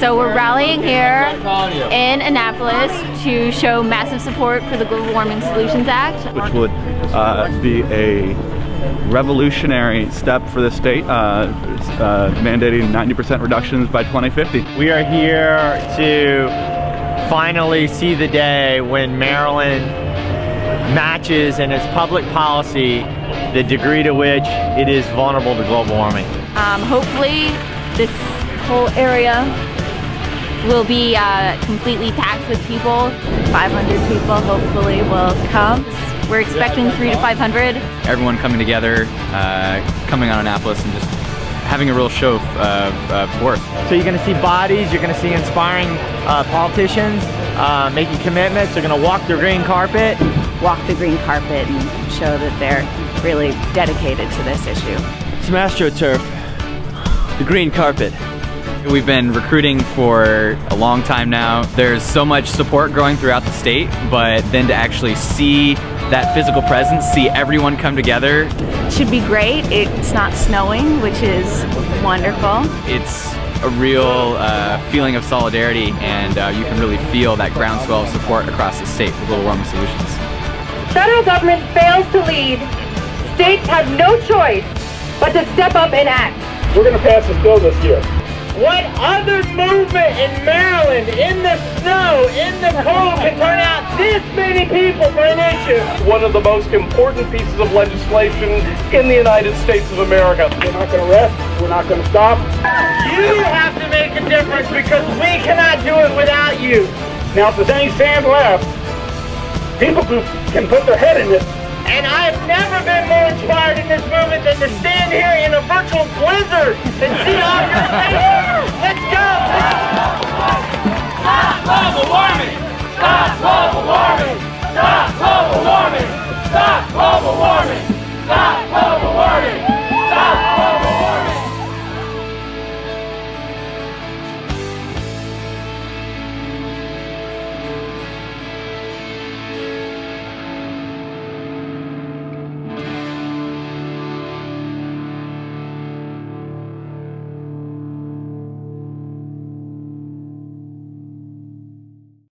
So we're rallying here in Annapolis to show massive support for the Global Warming Solutions Act. Which would uh, be a revolutionary step for the state, uh, uh, mandating 90% reductions by 2050. We are here to finally see the day when Maryland matches in its public policy the degree to which it is vulnerable to global warming. Um, hopefully this whole area will be uh, completely packed with people. 500 people hopefully will come. We're expecting three to 500. Everyone coming together, uh, coming on Annapolis and just having a real show of uh, force. So you're going to see bodies, you're going to see inspiring uh, politicians uh, making commitments. They're going to walk the green carpet. Walk the green carpet and show that they're really dedicated to this issue. Some AstroTurf, the green carpet. We've been recruiting for a long time now. There's so much support growing throughout the state, but then to actually see that physical presence, see everyone come together. It should be great. It's not snowing, which is wonderful. It's a real uh, feeling of solidarity and uh, you can really feel that groundswell of support across the state for global warming solutions. Federal government fails to lead. States have no choice but to step up and act. We're going to pass this bill this year. What other movement in Maryland, in the snow, in the cold, can turn out this many people for an issue? One of the most important pieces of legislation in the United States of America. We're not going to rest. We're not going to stop. You have to make a difference because we cannot do it without you. Now, if there's any sand left, people who can put their head in it and I have never been more inspired in this movement than to stand here in a virtual blizzard and see all your faces.